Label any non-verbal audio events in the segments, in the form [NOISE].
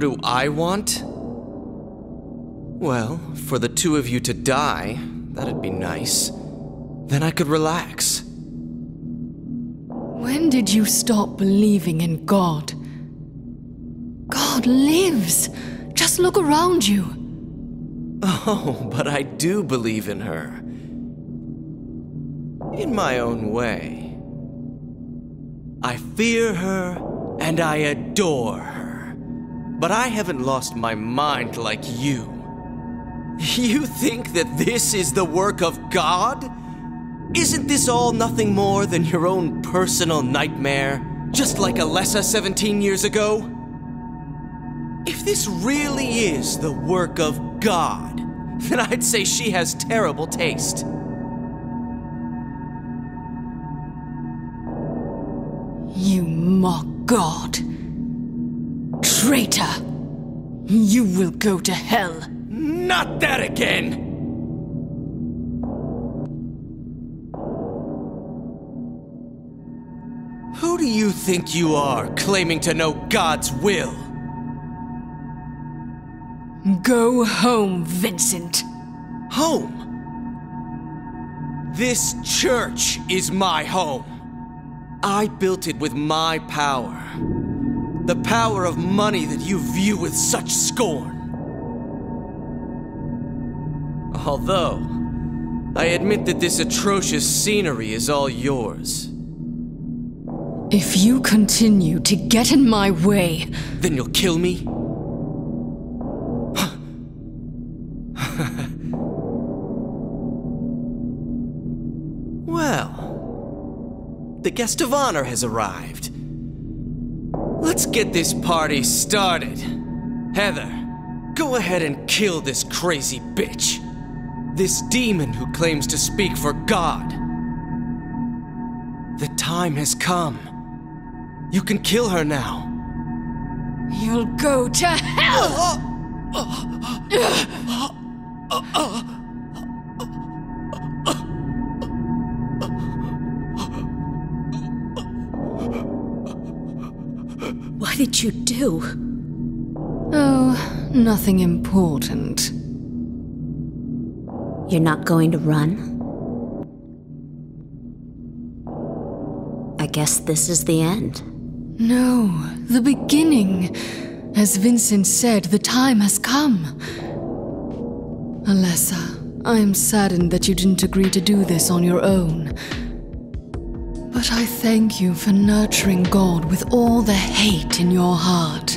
What do I want? Well, for the two of you to die, that'd be nice. Then I could relax. When did you stop believing in God? God lives! Just look around you. Oh, but I do believe in her. In my own way. I fear her and I adore her. But I haven't lost my mind like you. You think that this is the work of God? Isn't this all nothing more than your own personal nightmare? Just like Alessa 17 years ago? If this really is the work of God, then I'd say she has terrible taste. You mock God. Traitor! You will go to hell. Not that again! Who do you think you are, claiming to know God's will? Go home, Vincent. Home? This church is my home. I built it with my power. The power of money that you view with such scorn. Although, I admit that this atrocious scenery is all yours. If you continue to get in my way, Then you'll kill me? [LAUGHS] well, the guest of honor has arrived. Let's get this party started. Heather, go ahead and kill this crazy bitch. This demon who claims to speak for God. The time has come. You can kill her now. you'll go to hell! Did you do? Oh, nothing important. You're not going to run? I guess this is the end. No, the beginning. As Vincent said, the time has come. Alessa, I am saddened that you didn't agree to do this on your own. But I thank you for nurturing God with all the hate in your heart.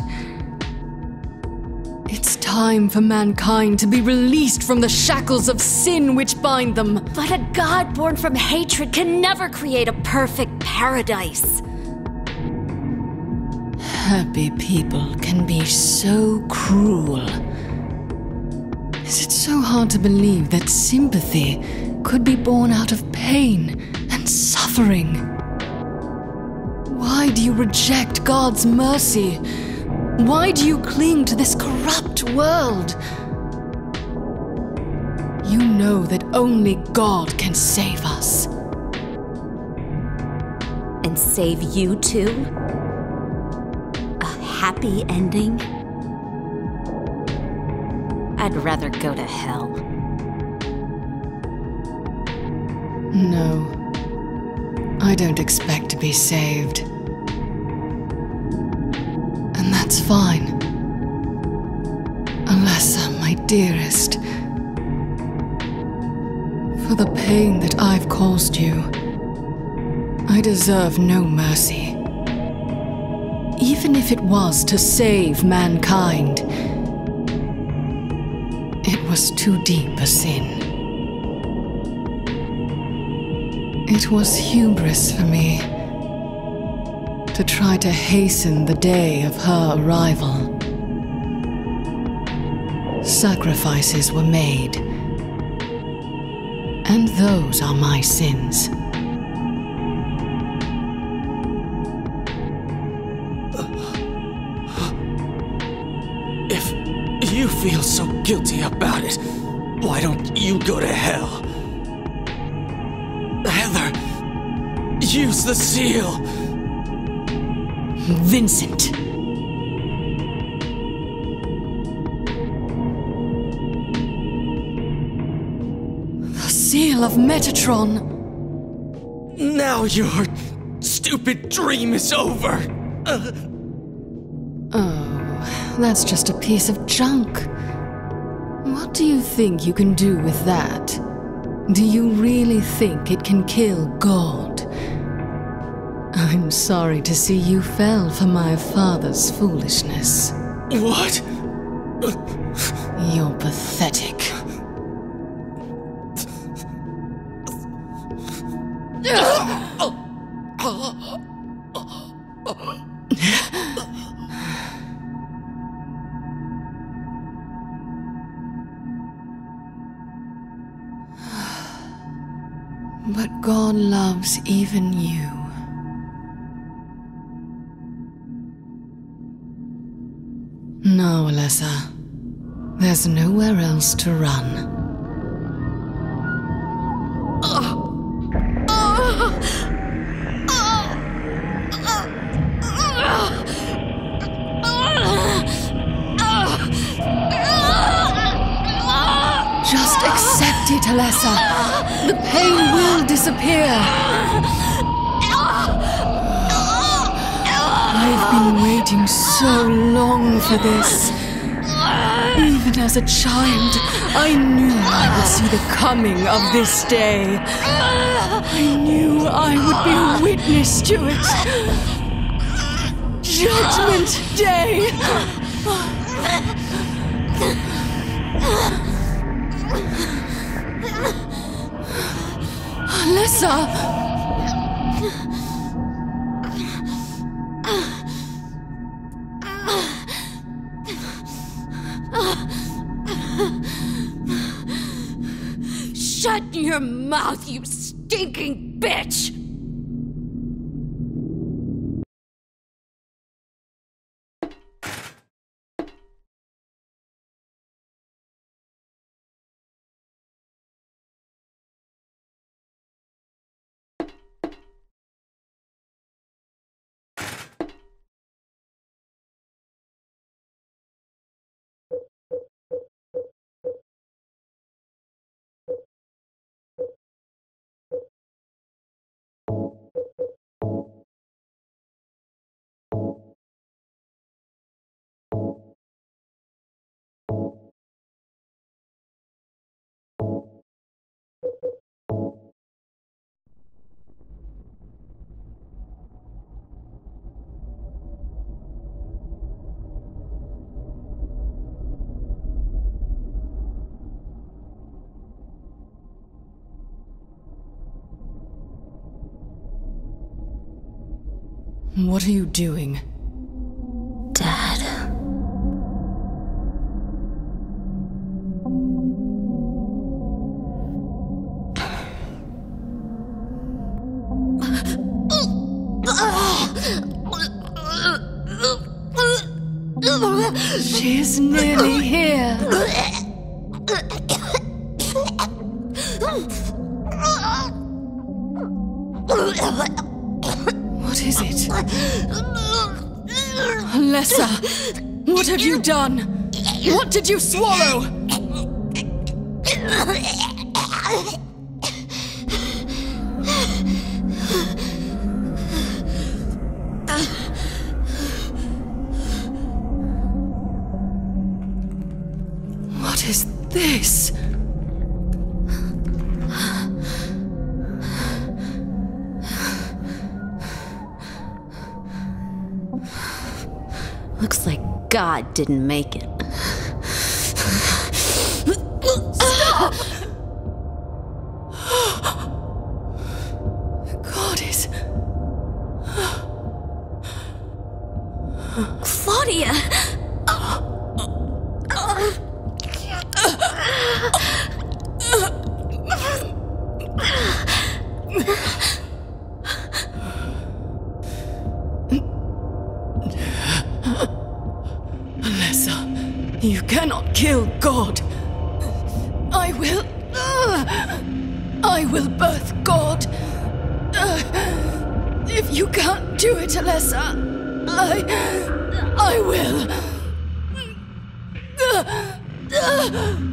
It's time for mankind to be released from the shackles of sin which bind them. But a god born from hatred can never create a perfect paradise. Happy people can be so cruel. Is it so hard to believe that sympathy could be born out of pain and suffering? Why do you reject God's mercy? Why do you cling to this corrupt world? You know that only God can save us. And save you too? A happy ending? I'd rather go to hell. No, I don't expect to be saved. And that's fine. Alessa, uh, my dearest. For the pain that I've caused you, I deserve no mercy. Even if it was to save mankind, it was too deep a sin. It was hubris for me to try to hasten the day of her arrival. Sacrifices were made. And those are my sins. If you feel so guilty about it, why don't you go to hell? Heather, use the seal! Vincent! The seal of Metatron! Now your stupid dream is over! Oh, that's just a piece of junk. What do you think you can do with that? Do you really think it can kill God? I'm sorry to see you fell for my father's foolishness. What? You're pathetic. [SIGHS] But God loves even you. No, Alessa. There's nowhere else to run. Just accept it, Alessa. The pain will disappear. I've been waiting so long for this. Even as a child, I knew I would see the coming of this day. I knew I would be a witness to it. Judgment Day! Alessa! Your mouth, you stinking bitch! What are you doing? Dad. She's nearly here. [LAUGHS] What is it? Alessa, what have you done? What did you swallow? Didn't make it. Claudia! Cannot kill God. I will. I will birth God. If you can't do it, Alessa, I. I will. Claudia!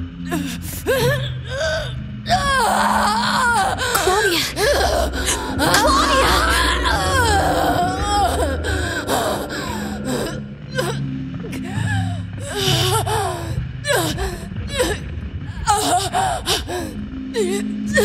You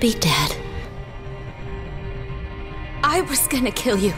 be dead. I was gonna kill you.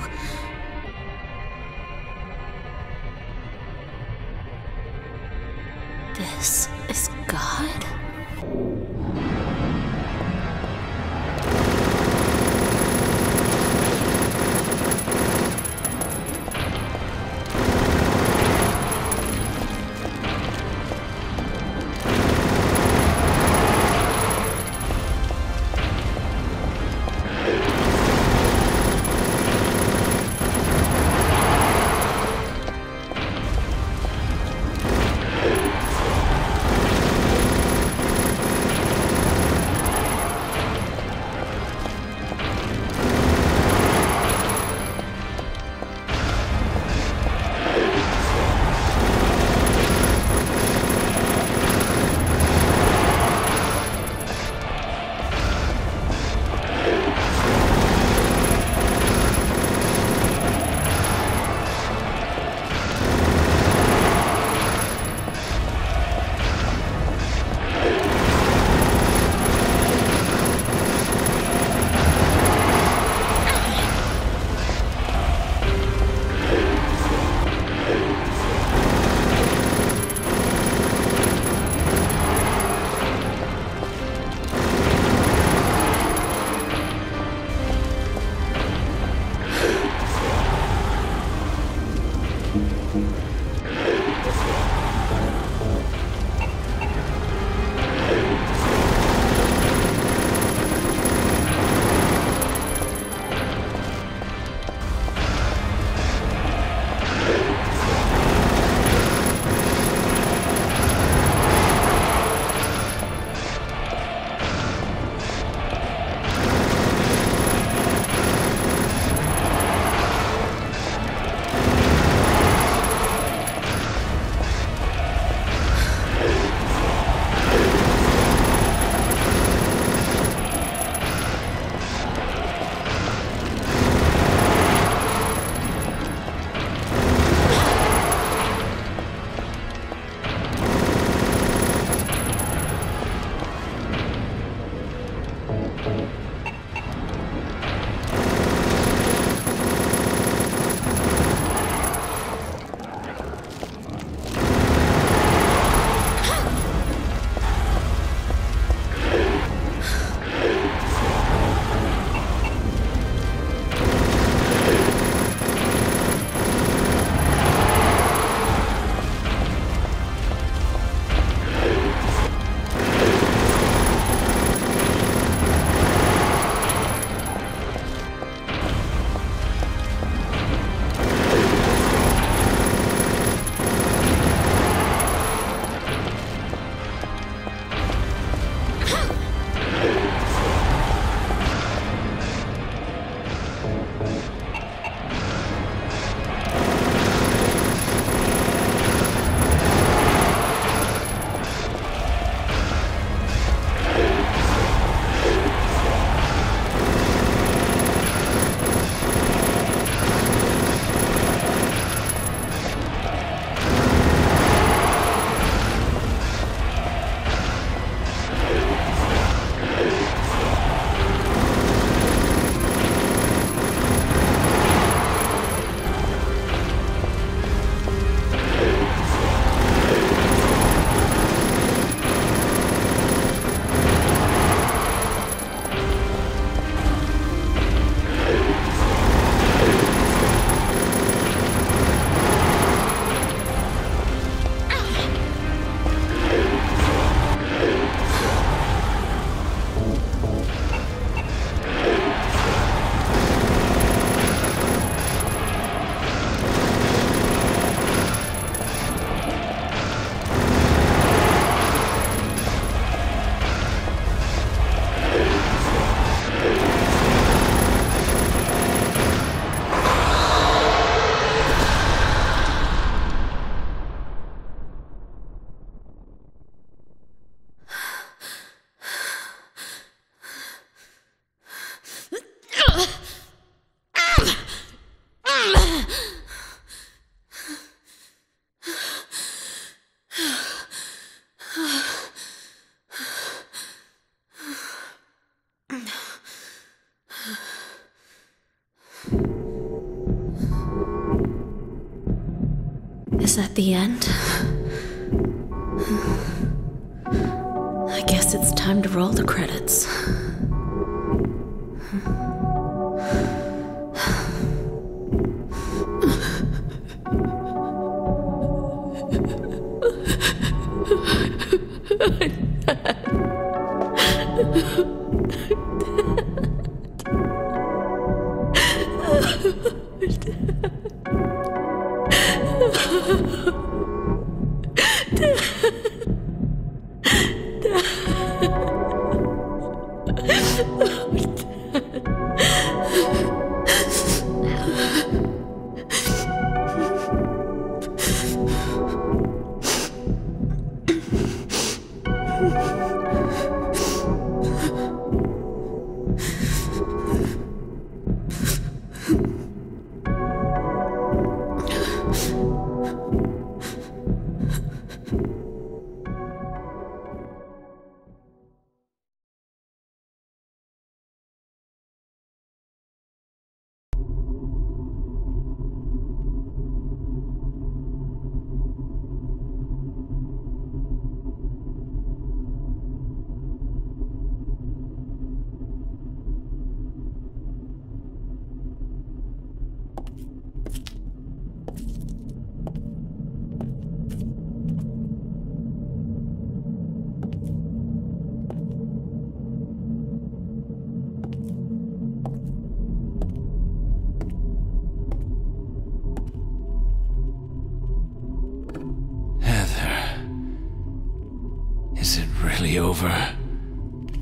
The end? I guess it's time to roll the credits.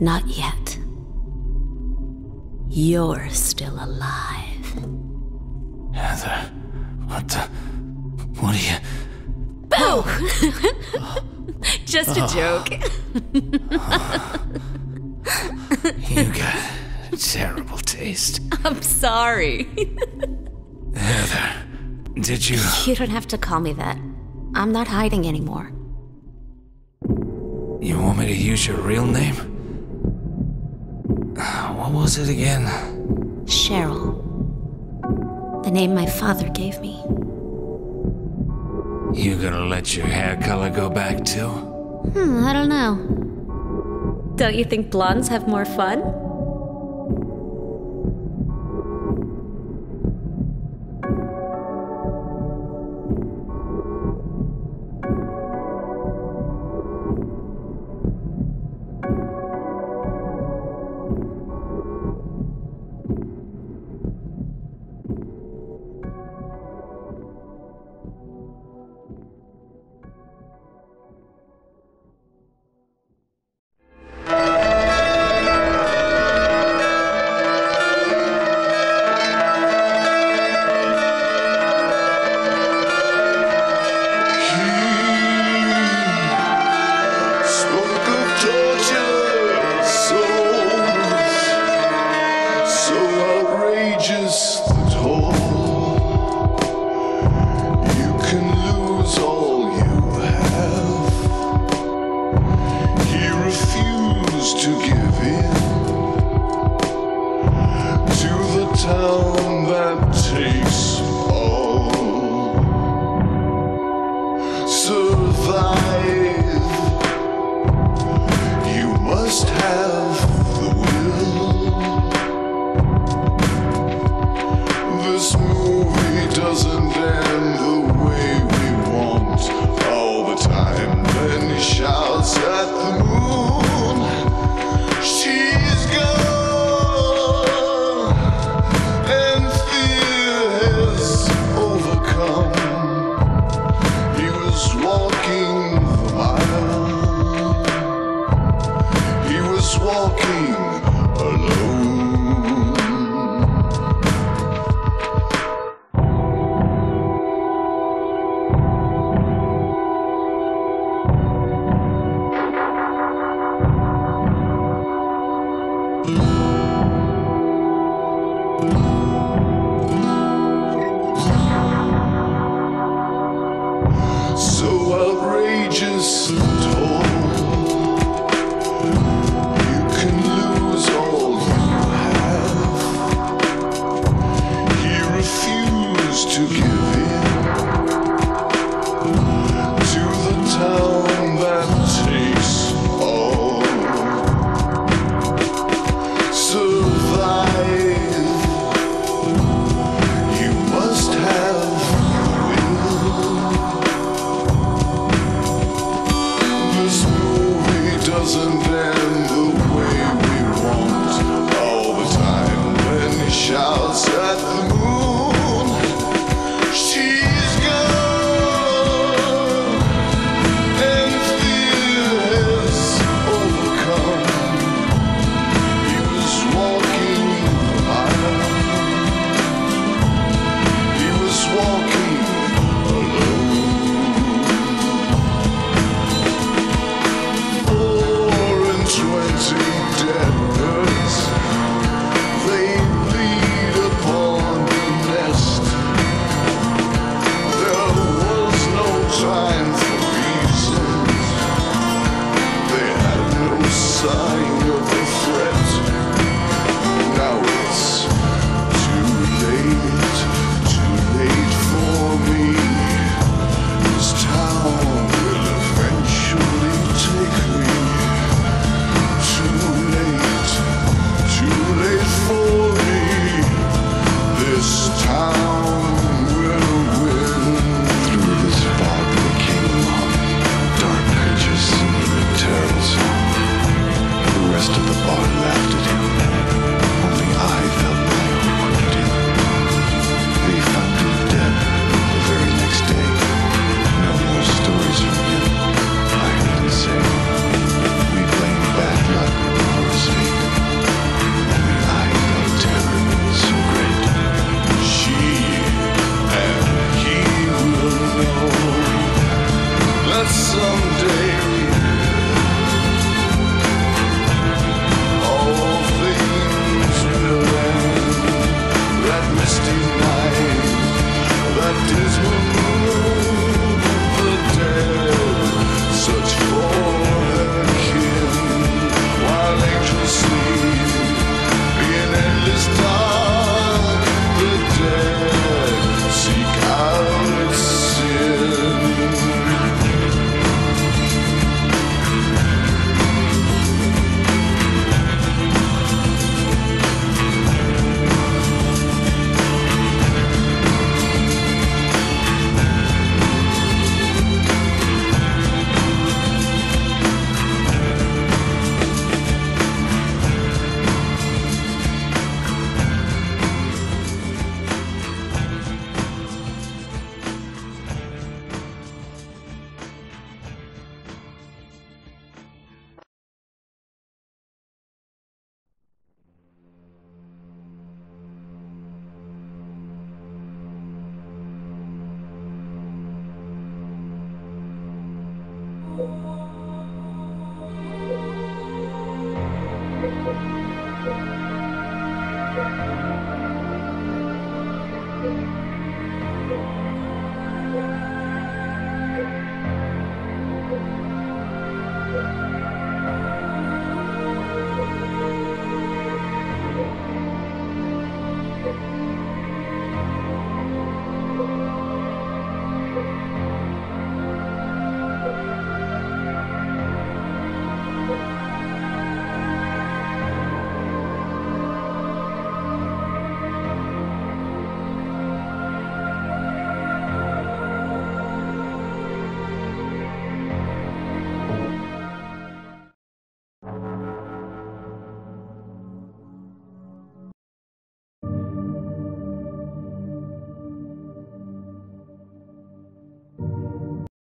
Not yet. You're still alive. Heather. What the. What are you. Boo! Oh. [LAUGHS] Just a joke. Oh. You got terrible taste. I'm sorry. Heather. Did you. You don't have to call me that. I'm not hiding anymore. You want me to use your real name? What was it again? Cheryl. The name my father gave me. You gonna let your hair color go back too? Hmm, I don't know. Don't you think blondes have more fun? Thank you.